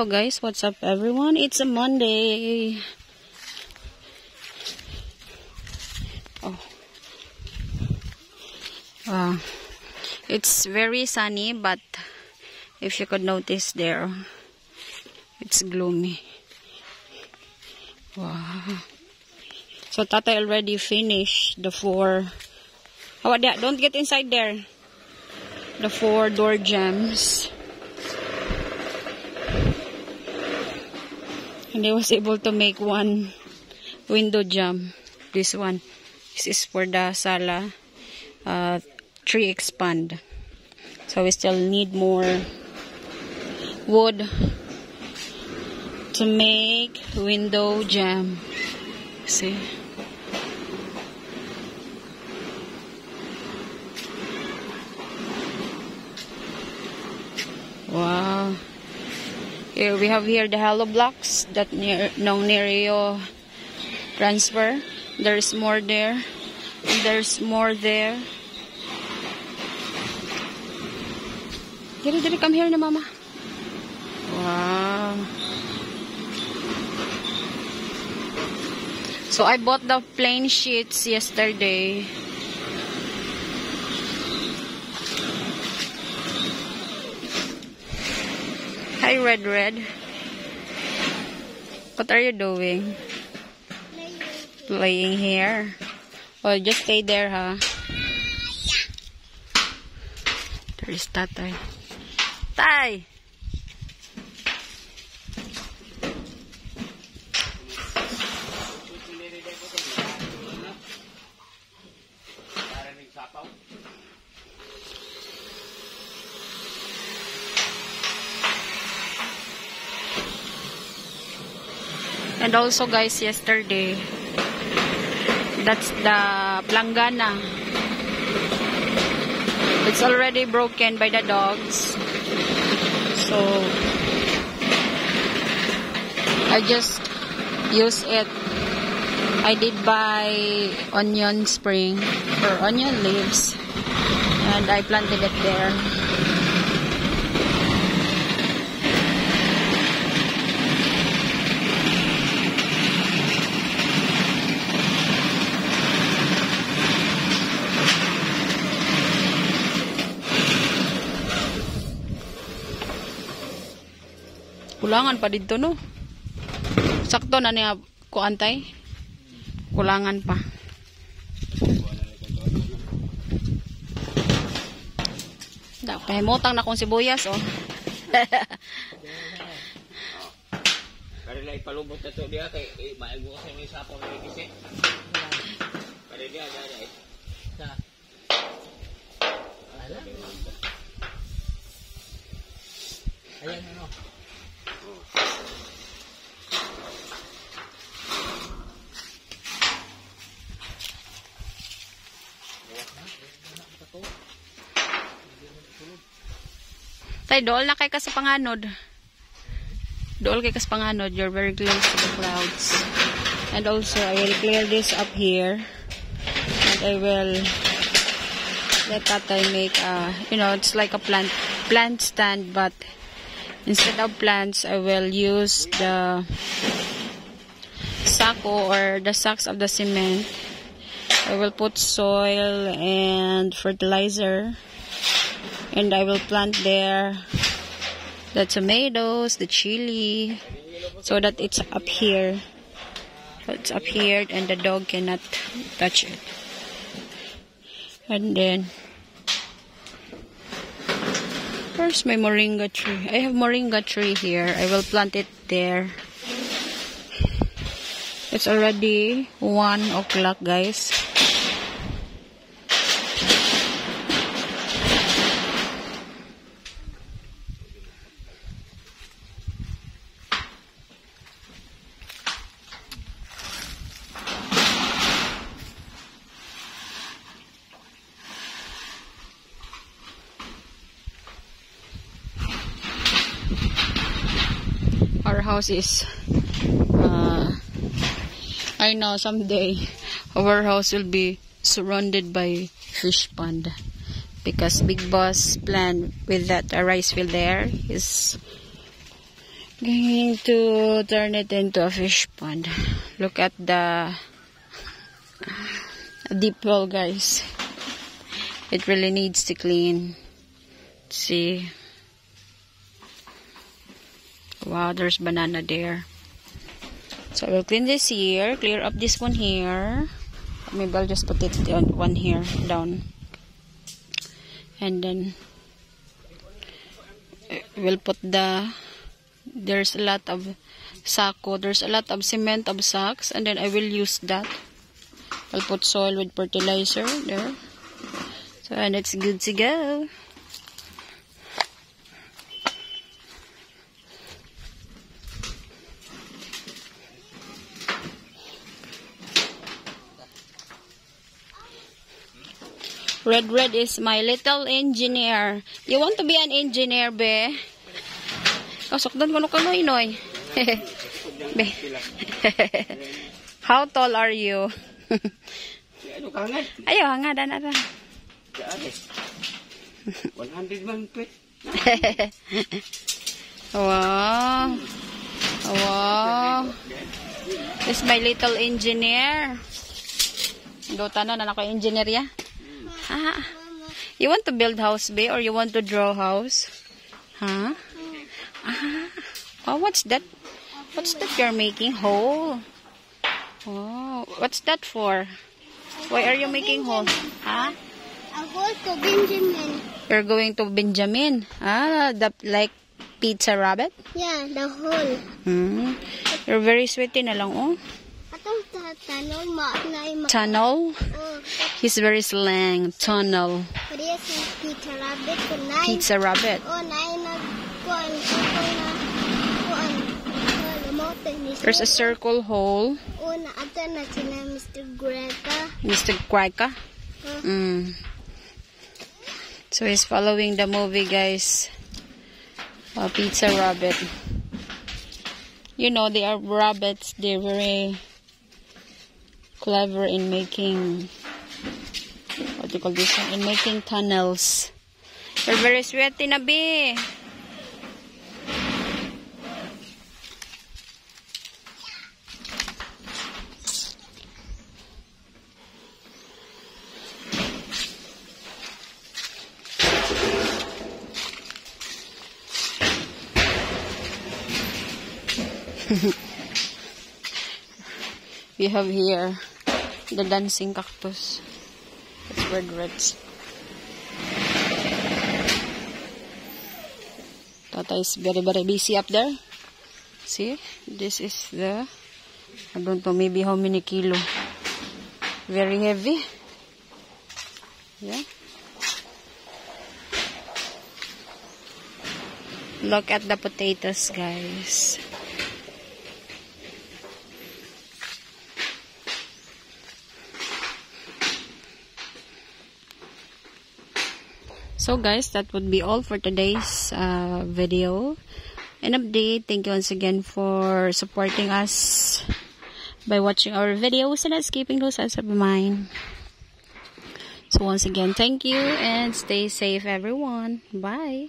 Hello guys, what's up everyone? It's a Monday. Oh. Uh, it's very sunny but if you could notice there, it's gloomy. Wow. So Tata already finished the four. How that? Don't get inside there. The four door jambs. And I was able to make one window jamb. This one this is for the sala uh, tree expand. So we still need more wood to make window jamb. See here we have here the hollow blocks that near no Nereo transfer. There's more there. And there's more there. Did did come here na mama. Wow. So I bought the plain sheets yesterday. Hi, Red Red. What are you doing? Playing here. Well, just stay there, huh? There is Tatay. Tay! And also guys, yesterday, that's the Plangana. It's already broken by the dogs. So, I just use it. I did buy onion spring or onion leaves and I planted it there. Kulangan pa dito no. Sakto na niya kuantay. Kulangan pa. Da pahimutang na kong sibuyas oh. Kaya na ipalubot na to diya kay eh, maigo sa may sapong na ikisi. Kaya diya diya. Sa Ayan ano. Tay, dool na kay ka sa panganod. Dool kay ka sa panganod. You're very close to the clouds. And also, I will clear this up here. And I will let tatay make a, you know, it's like a plant, plant stand, but instead of plants, I will use the sako or the sacks of the cement. I will put soil and fertilizer and I will plant there the tomatoes, the chili, so that it's up here. It's up here and the dog cannot touch it. And then, where's my moringa tree? I have moringa tree here. I will plant it there. It's already 1 o'clock guys. our house is uh, I know someday our house will be surrounded by fish pond because big boss plan with that rice field there is Going to turn it into a fish pond. Look at the deep well, guys. It really needs to clean. See. Wow, there's banana there. So I will clean this here, clear up this one here. Maybe I'll just put it on one here down. And then eh, we'll put the there's a lot of sako, there's a lot of cement of sacks and then I will use that. I'll put soil with fertilizer there. So and it's good to go. Red Red is my little engineer. You want to be an engineer, be? Kasokdan ko no kanoy, noy. be. How tall are you? Ano ka? Ayo, na. Saan eh? 100 man pe. wow. Wow. This is my little engineer. Dota na na ako engineer ya. Ah. You want to build house, be, or you want to draw house? Huh? Ah. Oh, what's that? What's that you're making? Hole. Oh, what's that for? Why are you making hole? Huh? I'm going to Benjamin. You're going to Benjamin. Ah, the like pizza rabbit. Yeah, the hole. Hmm. You're very sweetie na lang, oh. Atong tatanong mo na ima. Tunnel. Oh, He's very slang. Tunnel. pizza rabbit. Pizza rabbit. Oh, nine na kuan. Ito na kuan. Oh, lamote ni There's a circle hole. Oh, na ato na sila Mr. Greca. Mr. Quaika. Mm. So he's following the movie, guys. Uh, Pizza Rabbit. You know, they are rabbits. They're very clever in making, what you call this one? In making tunnels. They're very sweet, Tinabi. We have here the dancing cactus. Reds. Tata is very very busy up there. See, this is the I don't know maybe how many kilo. Very heavy. Yeah. Look at the potatoes, guys. So guys, that would be all for today's uh, video and update. Thank you once again for supporting us by watching our videos and not skipping those as of mine. So once again, thank you and stay safe everyone. Bye.